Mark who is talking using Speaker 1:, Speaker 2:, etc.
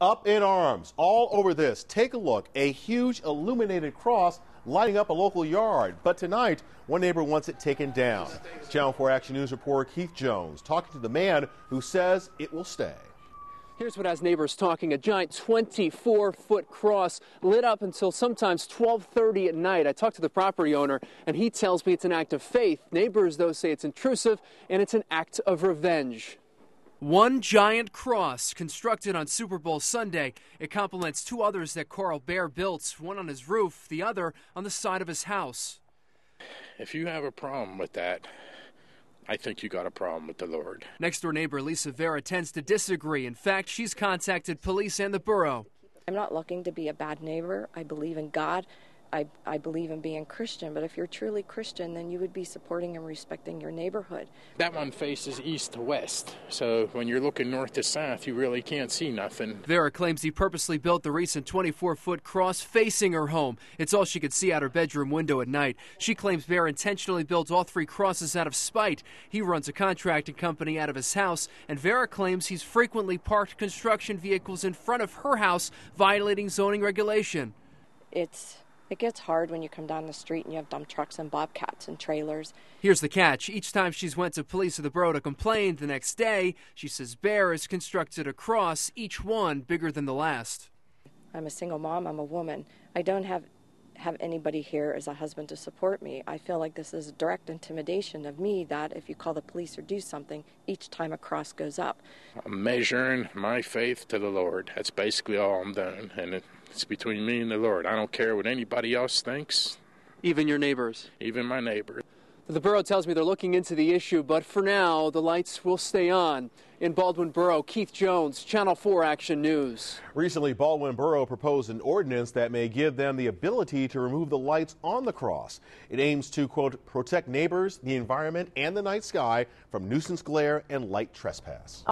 Speaker 1: up in arms all over this. Take a look. A huge illuminated cross lighting up a local yard. But tonight, one neighbor wants it taken down. Channel 4 Action News reporter Keith Jones talking to the man who says it will stay.
Speaker 2: Here's what has neighbors talking. A giant 24-foot cross lit up until sometimes 12:30 at night. I talked to the property owner, and he tells me it's an act of faith. Neighbors, though, say it's intrusive and it's an act of revenge. One giant cross constructed on Super Bowl Sunday. It complements two others that Carl Bear built, one on his roof, the other on the side of his house.
Speaker 3: If you have a problem with that, I think you got a problem with the Lord.
Speaker 2: Next door neighbor Lisa Vera tends to disagree. In fact, she's contacted police and the borough.
Speaker 4: I'm not looking to be a bad neighbor. I believe in God. I, I believe in being Christian, but if you're truly Christian, then you would be supporting and respecting your neighborhood.
Speaker 3: That one faces east to west, so when you're looking north to south, you really can't see nothing.
Speaker 2: Vera claims he purposely built the recent 24 foot cross facing her home. It's all she could see out her bedroom window at night. She claims Vera intentionally built all three crosses out of spite. He runs a contracting company out of his house, and Vera claims he's frequently parked construction vehicles in front of her house, violating zoning regulation.
Speaker 4: It's it gets hard when you come down the street and you have dump trucks and bobcats and trailers.
Speaker 2: Here's the catch. Each time she's went to police of the borough to complain, the next day, she says Bear has constructed a cross, each one bigger than the last.
Speaker 4: I'm a single mom, I'm a woman. I don't have have anybody here as a husband to support me. I feel like this is a direct intimidation of me that if you call the police or do something, each time a cross goes up.
Speaker 3: I'm measuring my faith to the Lord. That's basically all I'm doing. And it's between me and the Lord. I don't care what anybody else thinks.
Speaker 2: Even your neighbors?
Speaker 3: Even my neighbors.
Speaker 2: The borough tells me they're looking into the issue, but for now, the lights will stay on. In Baldwin Borough, Keith Jones, Channel 4 Action News.
Speaker 1: Recently, Baldwin Borough proposed an ordinance that may give them the ability to remove the lights on the cross. It aims to, quote, protect neighbors, the environment, and the night sky from nuisance glare and light trespass.